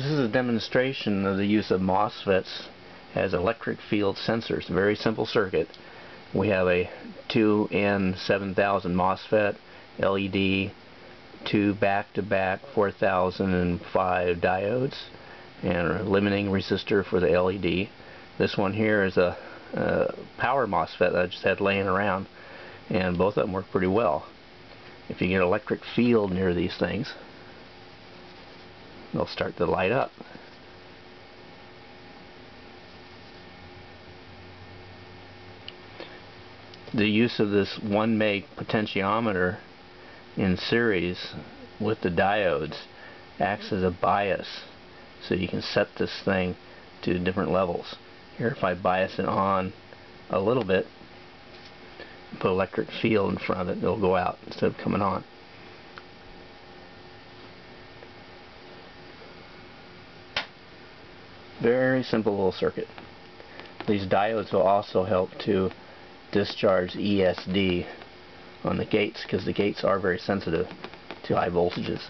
This is a demonstration of the use of MOSFETs as electric field sensors. Very simple circuit. We have a 2N7000 MOSFET, LED, two back-to-back -back 4005 diodes, and a limiting resistor for the LED. This one here is a, a power MOSFET that I just had laying around, and both of them work pretty well. If you get an electric field near these things, they'll start to light up. The use of this 1 meg potentiometer in series with the diodes acts as a bias so you can set this thing to different levels. Here if I bias it on a little bit put electric field in front of it it'll go out instead of coming on. Very simple little circuit. These diodes will also help to discharge ESD on the gates because the gates are very sensitive to high voltages.